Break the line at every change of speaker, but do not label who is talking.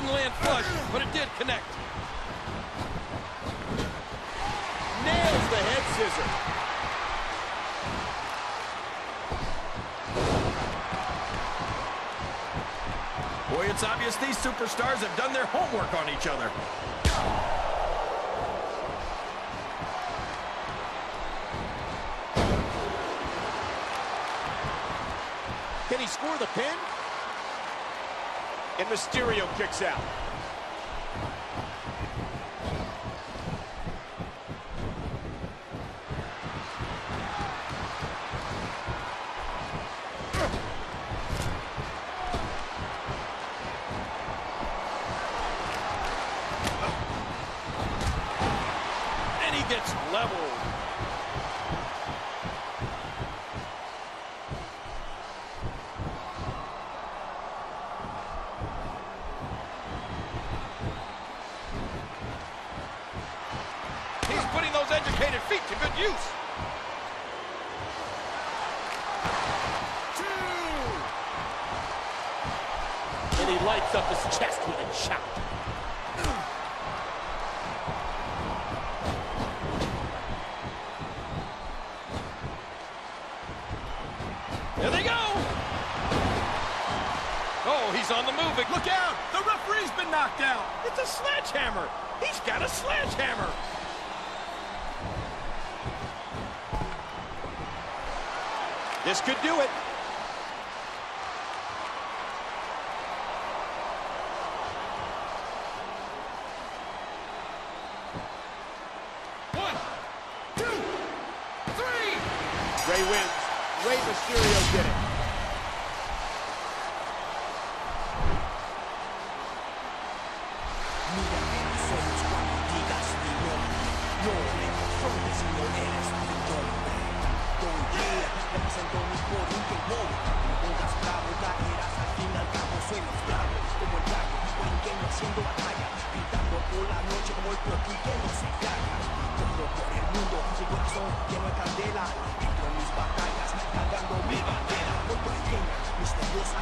Didn't land flush, but it did connect.
Nails the head scissor.
Boy, it's obvious these superstars have done their homework on each other.
Can he score the pin? And Mysterio kicks out.
And he gets leveled. He's putting those educated feet to good use. Two.
And he lights up his chest with a chop.
There they go. Oh, he's on the move. Look out. The referee's been knocked out. It's a sledgehammer. He's got a sledgehammer.
This could do it.
One, two, three.
Rey wins. Rey Mysterio did it.
Mírame a los cuando digas mi nombre. No me confrontes si no eres haciendo batalla. Gritando por la noche como el popi que no se caga. Corro por el mundo, mi corazón lleno de candela. Entro en mis batallas, cargando mi bandera. Por el misteriosa,